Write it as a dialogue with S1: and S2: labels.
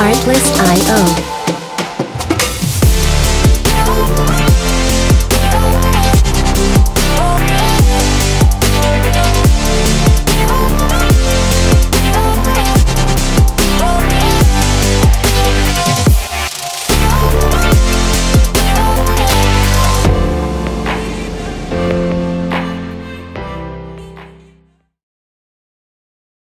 S1: Artlist.io